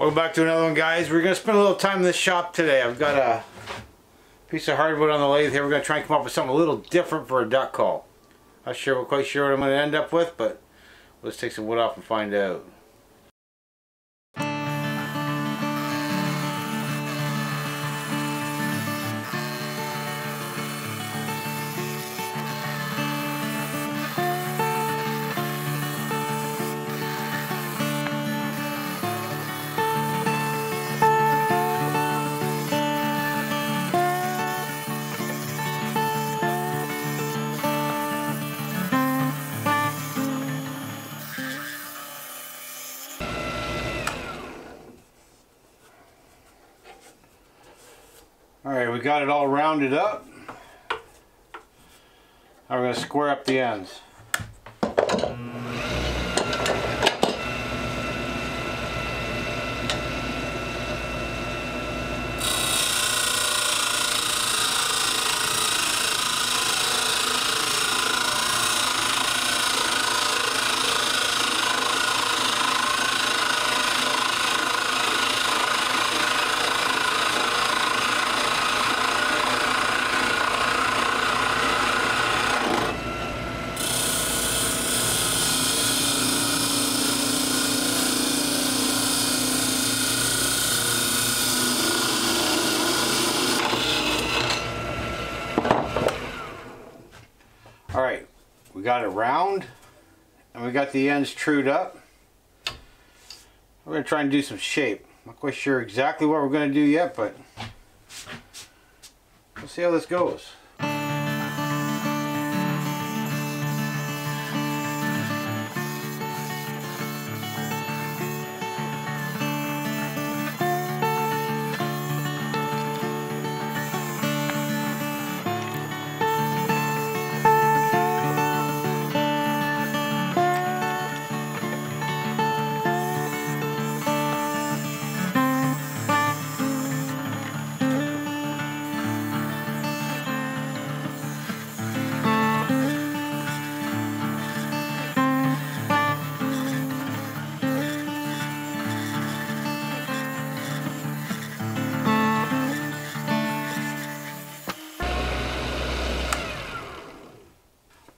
Welcome back to another one guys. We're going to spend a little time in the shop today. I've got a piece of hardwood on the lathe here. We're going to try and come up with something a little different for a duck call. Not sure, we're quite sure what I'm going to end up with, but let's take some wood off and find out. We got it all rounded up. Now we're going to square up the ends. Alright, we got it round and we got the ends trued up. We're going to try and do some shape. Not quite sure exactly what we're going to do yet, but we'll see how this goes.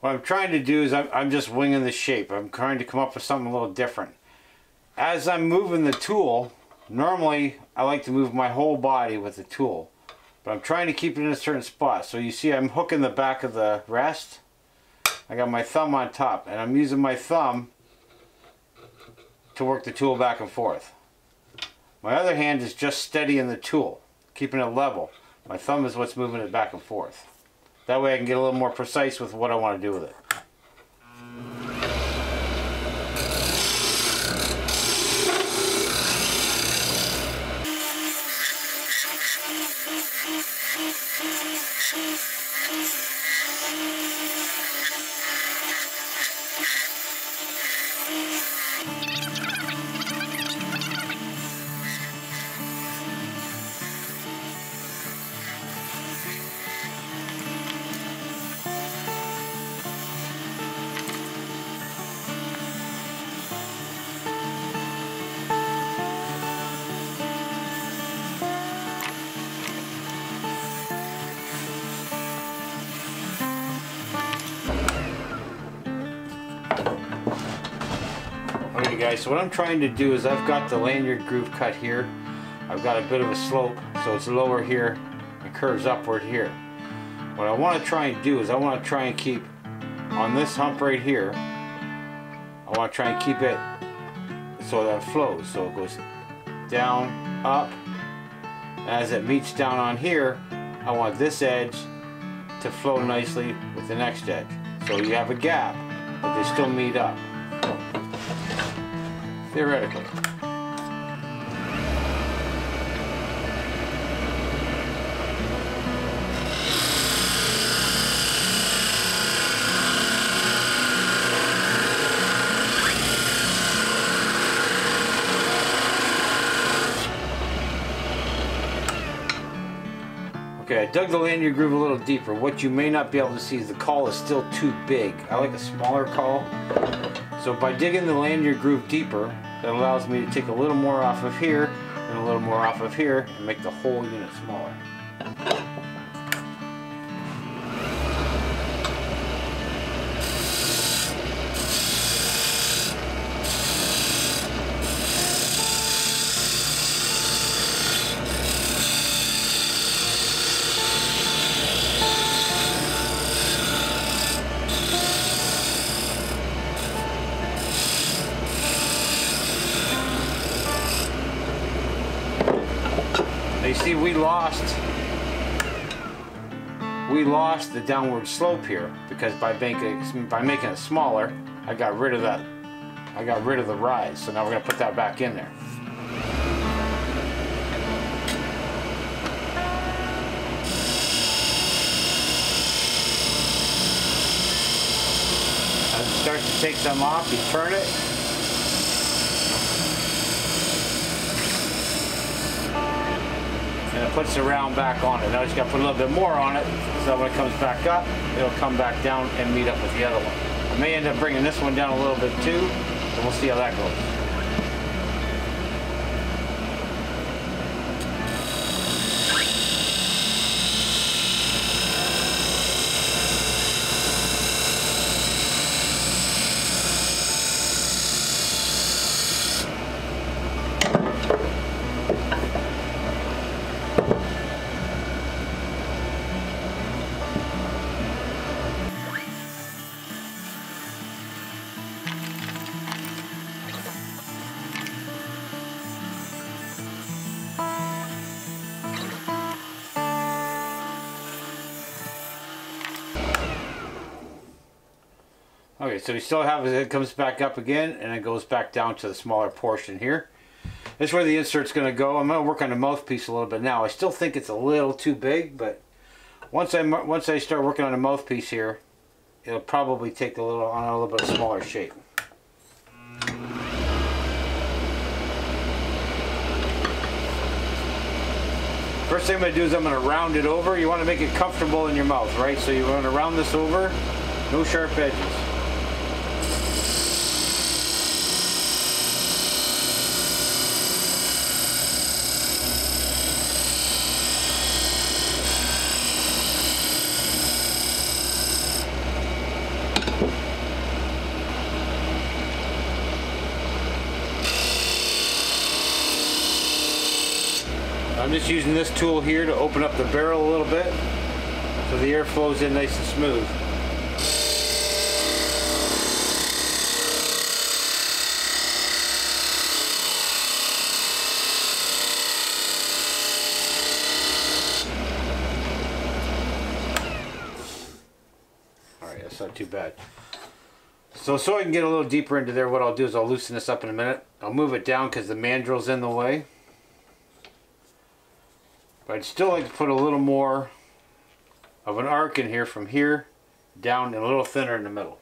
What I'm trying to do is I'm, I'm just winging the shape. I'm trying to come up with something a little different. As I'm moving the tool, normally I like to move my whole body with the tool. But I'm trying to keep it in a certain spot. So you see I'm hooking the back of the rest. I got my thumb on top and I'm using my thumb to work the tool back and forth. My other hand is just steadying the tool, keeping it level. My thumb is what's moving it back and forth. That way I can get a little more precise with what I want to do with it. Guys, so what I'm trying to do is I've got the lanyard groove cut here. I've got a bit of a slope, so it's lower here and curves upward here. What I want to try and do is I want to try and keep on this hump right here, I want to try and keep it so that it flows. So it goes down, up, as it meets down on here, I want this edge to flow nicely with the next edge. So you have a gap, but they still meet up. Theoretically. Okay, I dug the lanyard groove a little deeper. What you may not be able to see is the call is still too big. I like a smaller call. So by digging the lanyard groove deeper, that allows me to take a little more off of here and a little more off of here and make the whole unit smaller. Downward slope here because by making by making it smaller I got rid of that I got rid of the rise so now we're gonna put that back in there. As it starts to take some off you turn it and it puts the round back on it. Now I just got to put a little bit more on it so when it comes back up, it'll come back down and meet up with the other one. I may end up bringing this one down a little bit too, and we'll see how that goes. So we still have it comes back up again and it goes back down to the smaller portion here. This is where the insert's going to go. I'm going to work on the mouthpiece a little bit now. I still think it's a little too big, but once I once I start working on the mouthpiece here, it'll probably take a little on a little bit smaller shape. First thing I'm going to do is I'm going to round it over. You want to make it comfortable in your mouth, right? So you want to round this over, no sharp edges. I'm just using this tool here to open up the barrel a little bit so the air flows in nice and smooth. Alright, that's not too bad. So, so I can get a little deeper into there, what I'll do is I'll loosen this up in a minute. I'll move it down because the mandrel's in the way. But I'd still like to put a little more of an arc in here from here down and a little thinner in the middle.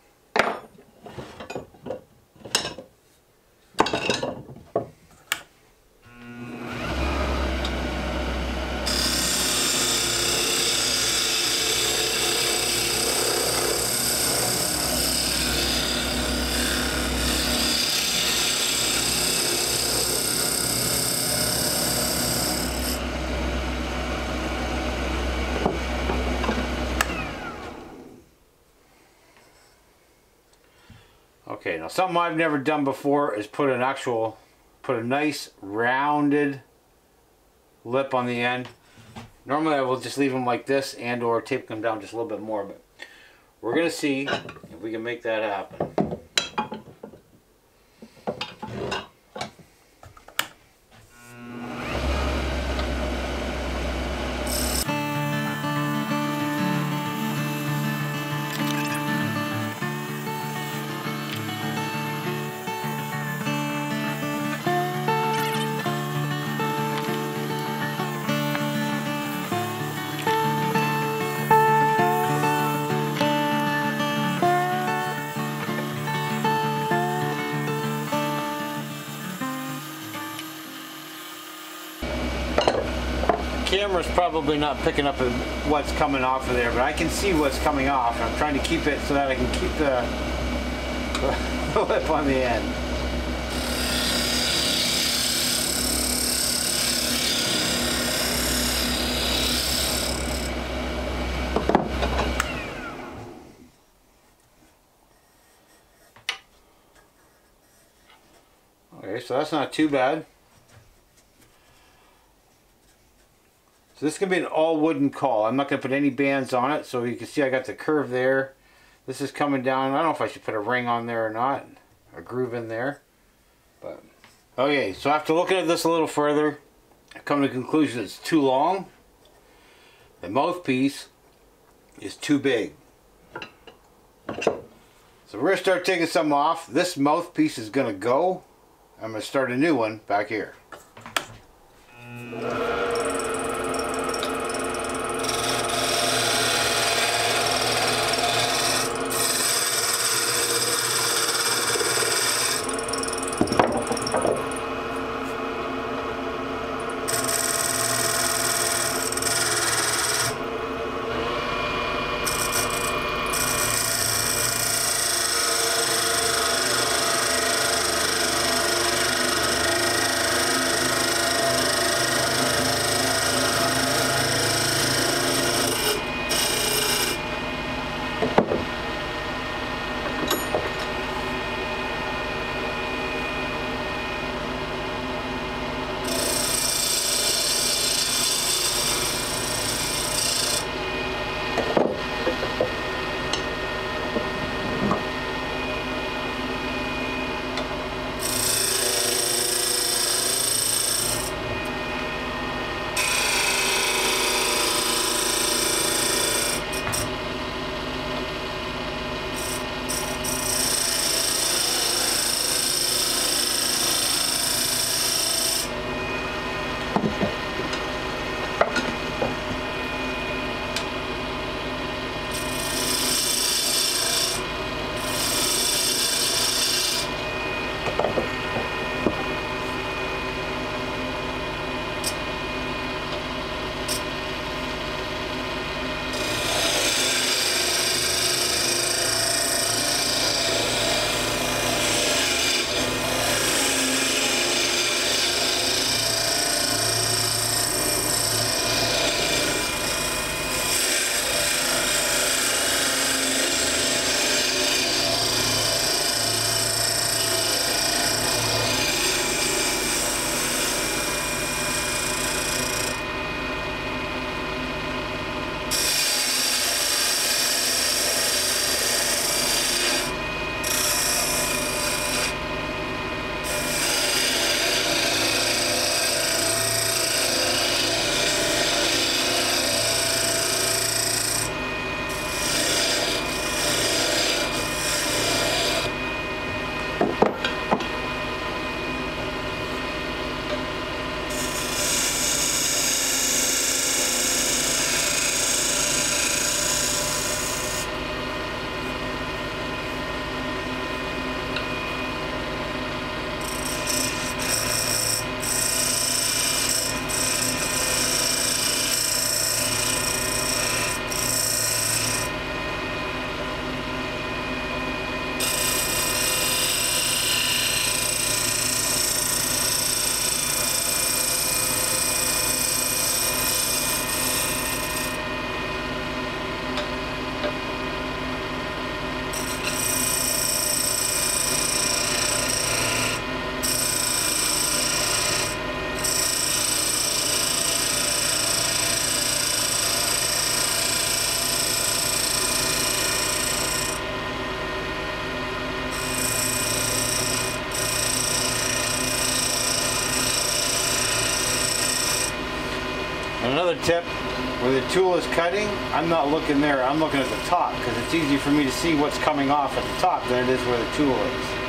Okay, now something I've never done before is put an actual, put a nice rounded lip on the end. Normally I will just leave them like this and or tape them down just a little bit more, but we're going to see if we can make that happen. camera's probably not picking up what's coming off of there, but I can see what's coming off. I'm trying to keep it so that I can keep the lip on the end. Okay, so that's not too bad. So this to be an all wooden call. I'm not going to put any bands on it. So you can see I got the curve there. This is coming down. I don't know if I should put a ring on there or not. A groove in there. But Okay, so after looking at this a little further, I come to the conclusion it's too long. The mouthpiece is too big. So we're going to start taking some off. This mouthpiece is going to go. I'm going to start a new one back here. Another tip, where the tool is cutting, I'm not looking there, I'm looking at the top because it's easier for me to see what's coming off at the top than it is where the tool is.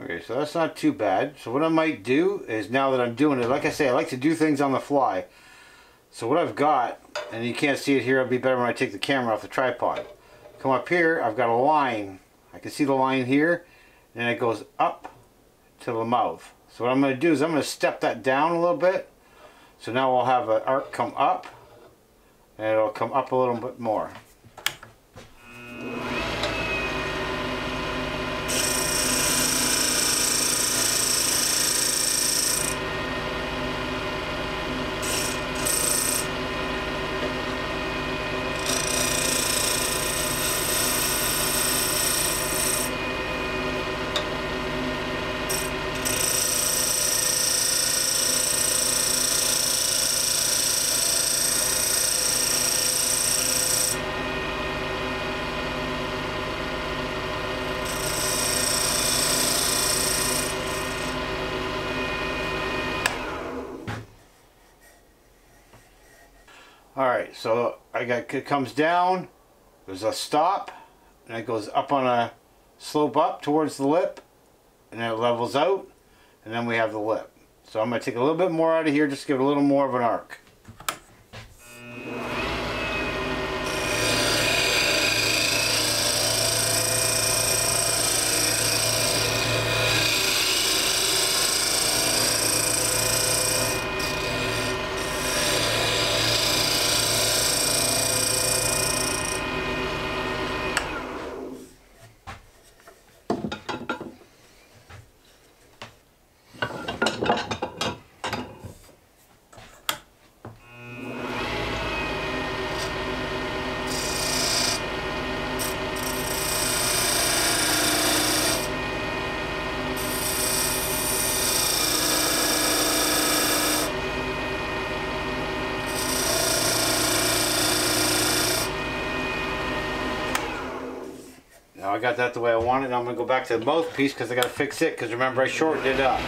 Okay, so that's not too bad. So what I might do is now that I'm doing it, like I say, I like to do things on the fly. So what I've got, and you can't see it here, it'll be better when I take the camera off the tripod. Come up here, I've got a line. I can see the line here, and it goes up to the mouth. So what I'm going to do is I'm going to step that down a little bit. So now we'll have an arc come up, and it'll come up a little bit more. Alright, so I got it comes down, there's a stop, and it goes up on a slope up towards the lip, and then it levels out, and then we have the lip. So I'm going to take a little bit more out of here, just to give it a little more of an arc. Now I got that the way I want it. I'm going to go back to the mouthpiece because I got to fix it because remember I shortened it up.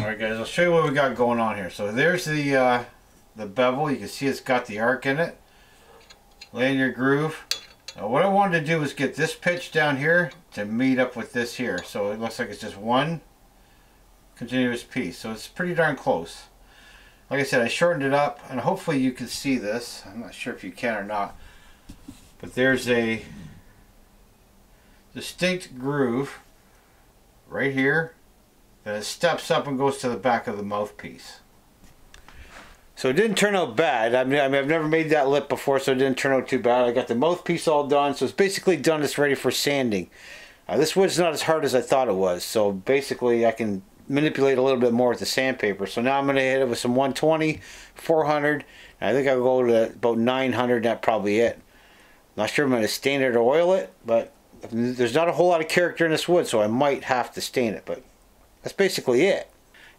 Alright guys, I'll show you what we got going on here. So there's the uh, the bevel. You can see it's got the arc in it lanyard groove. Now what I wanted to do was get this pitch down here to meet up with this here. So it looks like it's just one continuous piece. So it's pretty darn close. Like I said, I shortened it up and hopefully you can see this. I'm not sure if you can or not. But there's a distinct groove right here. Then it steps up and goes to the back of the mouthpiece. So it didn't turn out bad. I mean, I I've never made that lip before, so it didn't turn out too bad. I got the mouthpiece all done, so it's basically done. It's ready for sanding. Uh, this wood's not as hard as I thought it was, so basically I can manipulate a little bit more with the sandpaper. So now I'm going to hit it with some 120, 400. I think I'll go to about 900, that's probably it. Not sure I'm going to stain it or oil it, but there's not a whole lot of character in this wood, so I might have to stain it, but that's basically it.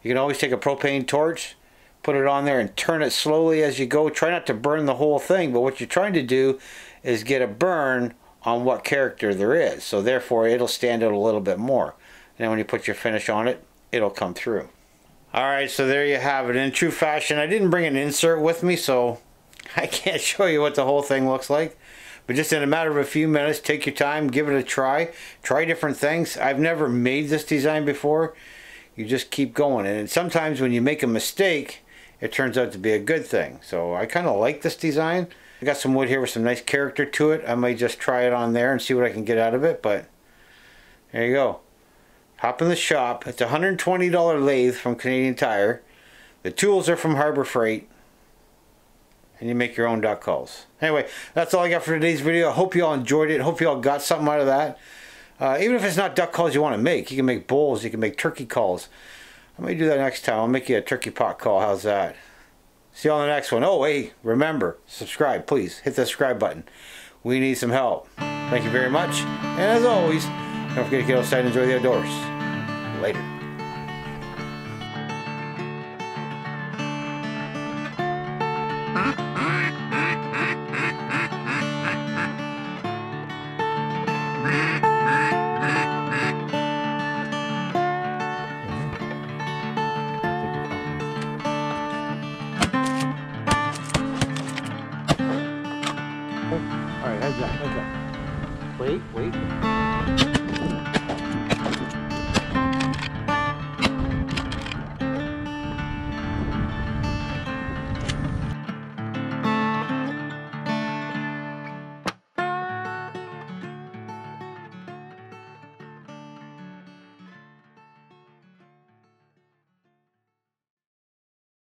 You can always take a propane torch, put it on there and turn it slowly as you go. Try not to burn the whole thing, but what you're trying to do is get a burn on what character there is. So therefore it'll stand out a little bit more. And then when you put your finish on it, it'll come through. Alright, so there you have it. In true fashion, I didn't bring an insert with me, so I can't show you what the whole thing looks like. But just in a matter of a few minutes, take your time, give it a try. Try different things. I've never made this design before. You just keep going. And sometimes when you make a mistake, it turns out to be a good thing. So I kind of like this design. I got some wood here with some nice character to it. I might just try it on there and see what I can get out of it. But there you go. Hop in the shop. It's a $120 lathe from Canadian Tire. The tools are from Harbor Freight. And you make your own duck calls. Anyway, that's all I got for today's video. I hope you all enjoyed it. hope you all got something out of that. Uh, even if it's not duck calls you want to make, you can make bowls, you can make turkey calls. I may do that next time. I'll make you a turkey pot call. How's that? See you on the next one. Oh, hey, remember, subscribe, please. Hit the subscribe button. We need some help. Thank you very much. And as always, don't forget to get outside and enjoy the outdoors. Later.